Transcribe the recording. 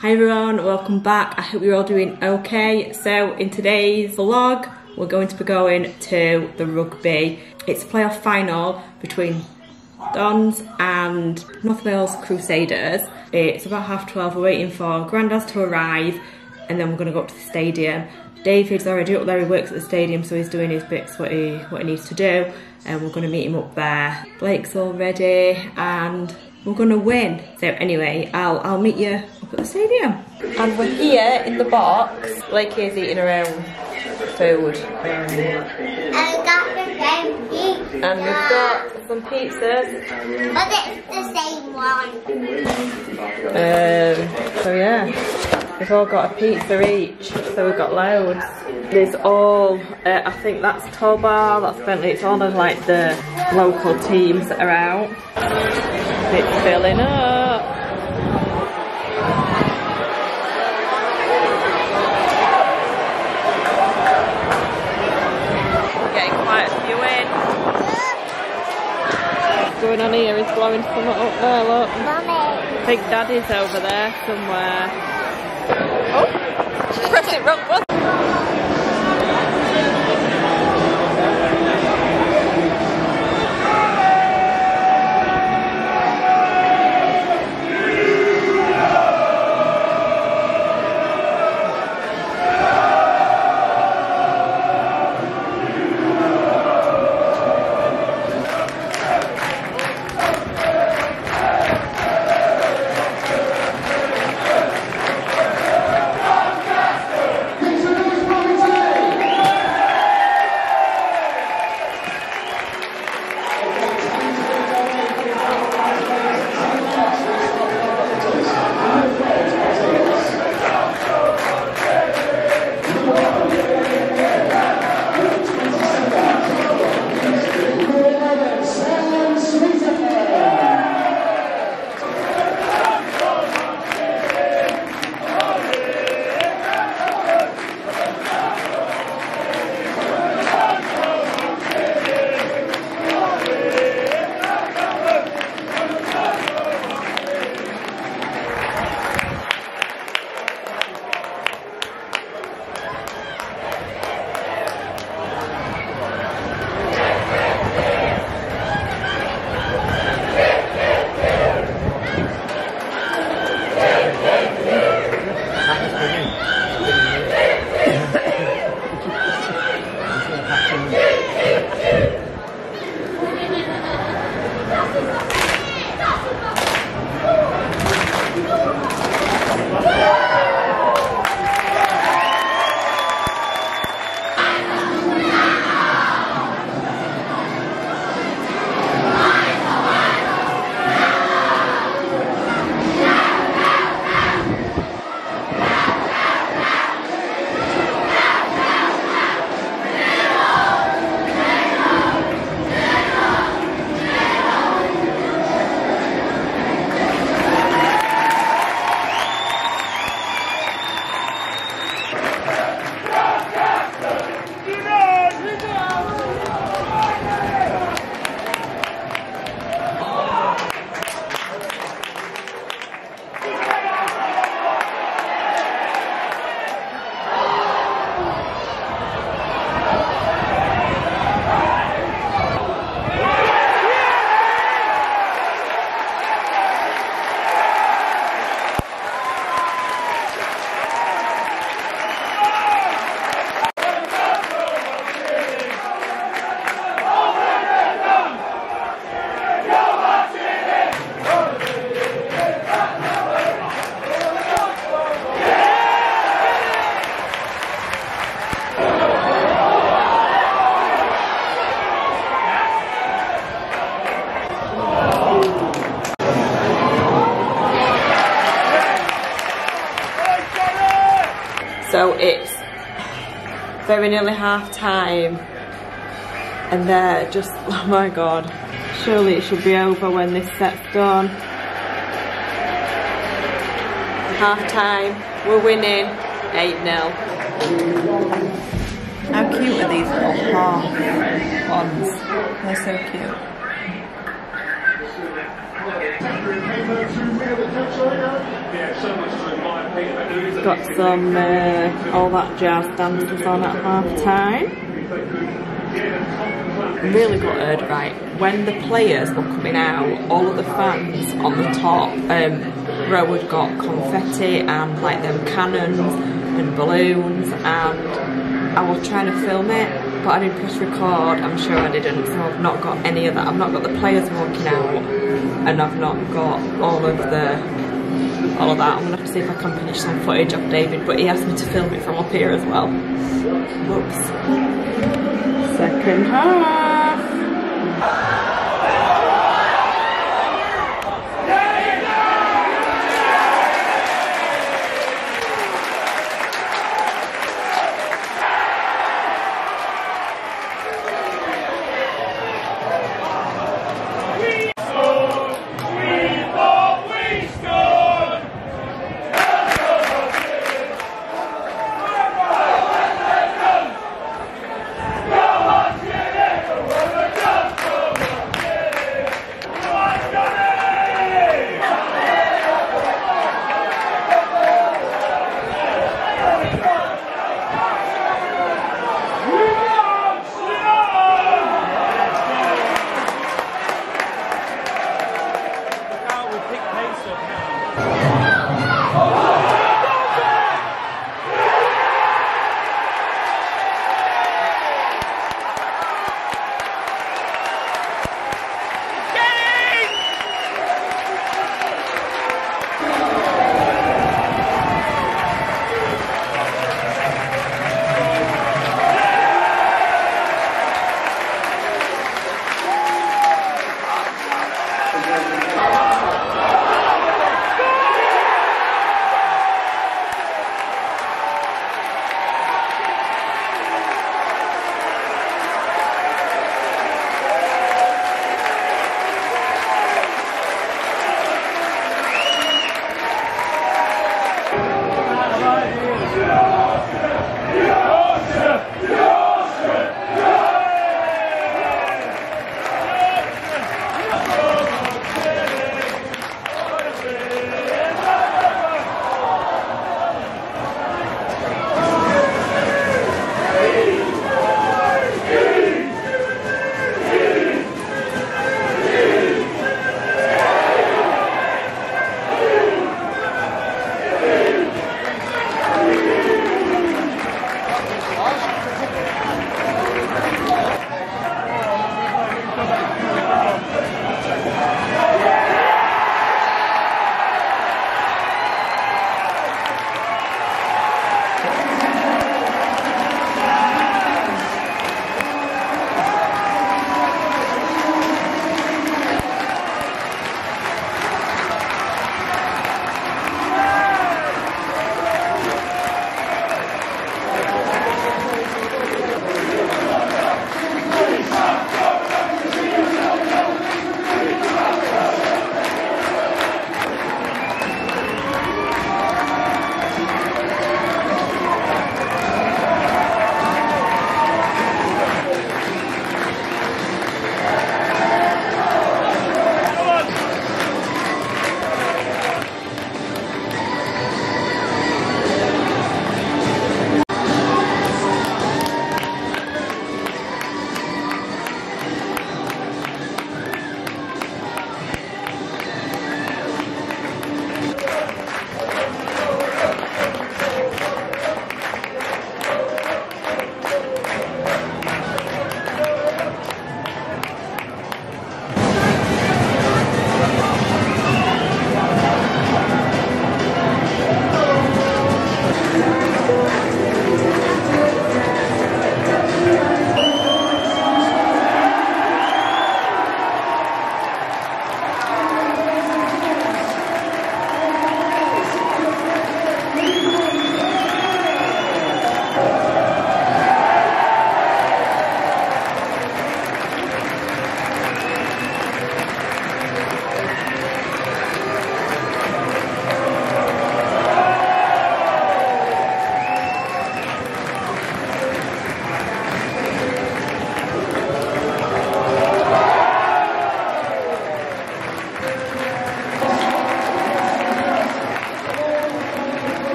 Hi everyone, welcome back. I hope you're all doing okay. So in today's vlog, we're going to be going to the rugby. It's a playoff final between Dons and North Wales Crusaders. It's about half 12, we're waiting for Grandad's to arrive and then we're gonna go up to the stadium. David's already up there, he works at the stadium so he's doing his bits, what he, what he needs to do and we're gonna meet him up there. Blake's already and we're gonna win. So anyway, I'll I'll meet you up at the stadium. And we're here in the box. Blake is eating her own food. I got the same pizza. And we've got some pizzas. But it's the same one. Um, so yeah, we've all got a pizza each. So we've got loads. There's all, uh, I think that's Toll Bar, that's Bentley. It's all of like the local teams that are out. It's filling up. Getting quite a few in. What's going on here? He's blowing something up there, look. Mommy. Big Daddy's over there somewhere. So it's very nearly half time and they're just, oh my god, surely it should be over when this set's done. Half time, we're winning 8-0. How cute are these little half ones? They're so cute. Yeah, so much to admire. Got some uh, all that jazz dances on at half time. Really gutted, right? When the players were coming out, all of the fans on the top um, row had got confetti and like them cannons and balloons, and I was trying to film it, but I didn't press record. I'm sure I didn't, so I've not got any of that. I've not got the players walking out, and I've not got all of the all of that. I'm gonna have to see if I can finish some footage of David, but he asked me to film it from up here as well. Whoops. Second half.